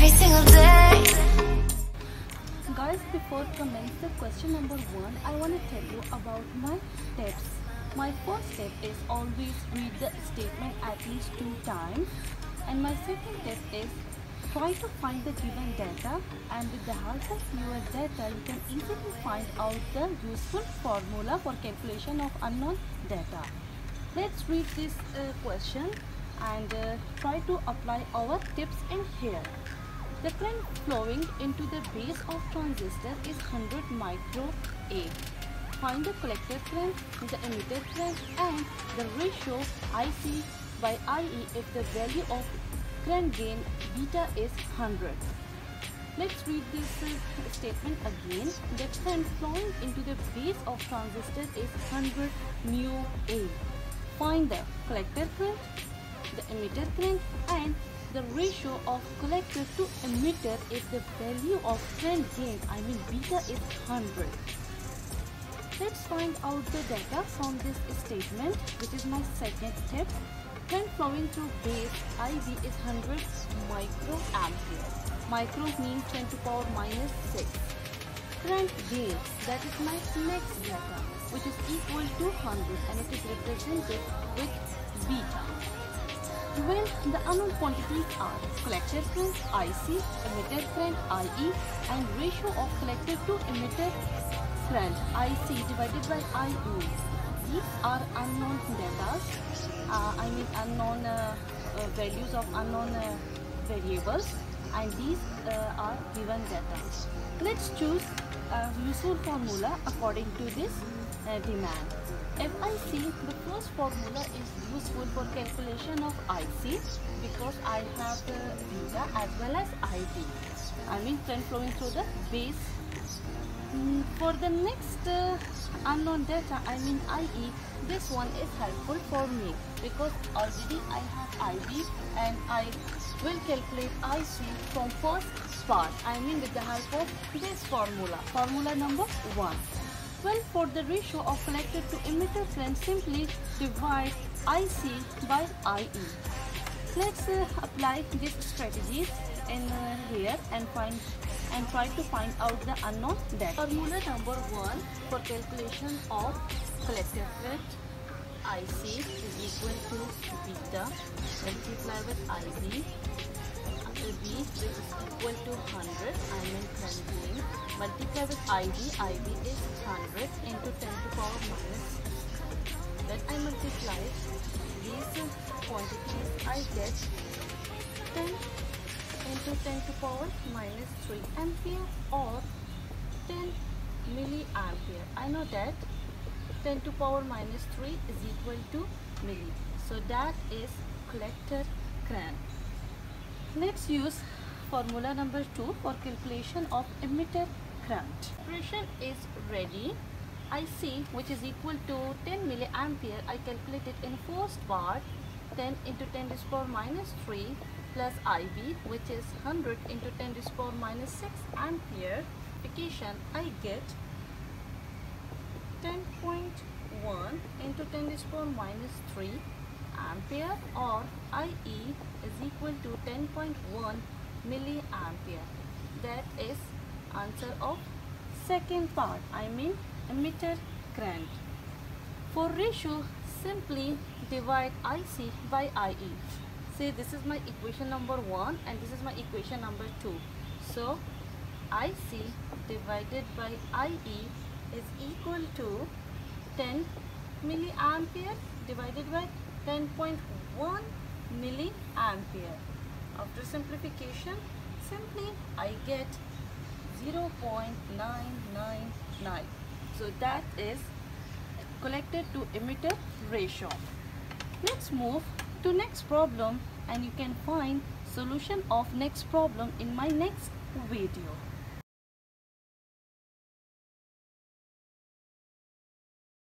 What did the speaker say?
every single day. Guys, before commence the question number one, I want to tell you about my tips. My first tip is always read the statement at least two times. And my second tip is try to find the given data and with the help of your data you can easily find out the useful formula for calculation of unknown data. Let's read this uh, question and uh, try to apply our tips in here. The current flowing into the base of transistor is 100 micro A. Find the collector current, the emitter current and the ratio IC by IE if the value of current gain beta is 100. Let's read this uh, statement again. The current flowing into the base of transistor is 100 mu A. Find the collector current, the emitter current and the ratio of collector to emitter if the value of gain I mean beta is 100. Let's find out the data from this statement which is my second step. Current flowing through base IB is 100 microampere. Micro means 10 to power minus 6. Current gain that is my next data which is equal to 100 and it is represented with beta. When the unknown quantities are collector current IC, emitter current IE and ratio of collector to emitter current IC divided by IE. These are unknown data, uh, I mean unknown uh, uh, values of unknown uh, variables and these uh, are given data. Let's choose a useful formula according to this demand. FIC, the first formula is useful for calculation of IC because I have the beta as well as IB. I mean current flowing through the base. Mm, for the next uh, unknown data, I mean IE, this one is helpful for me because already I have IB and I will calculate IC from first part. I mean with the help of this formula, formula number 1. Well, for the ratio of collector to emitter current, simply divide IC by IE. Let's uh, apply these strategies in uh, here and find and try to find out the unknown data. Formula number one for calculation of collector current IC is equal to beta multiplied with IB B which is equal to 100 I mean current gain multiply with IB IB is 100 into 10 to power minus when I multiply these quantities I get 10 into 10 to power minus 3 ampere or 10 milliampere. I know that 10 to power minus 3 is equal to milli. So that is collector current Let's use formula number 2 for calculation of emitter current. Expression is ready. I see which is equal to 10 milliampere. I calculated in first part 10 into 10 to the power minus 3 plus IB which is 100 into 10 to the power minus 6 ampere. Application I get 10.1 into 10 to the power minus 3 ampere or IE is equal to 10.1 milliampere. That is answer of second part. I mean emitter current. For ratio, simply divide IC by IE. See, this is my equation number 1 and this is my equation number 2. So IC divided by IE is equal to 10 milliampere divided by 10.1 milliampere. After simplification, simply I get 0.999. So that is collector to emitter ratio. Let's move to next problem and you can find solution of next problem in my next video.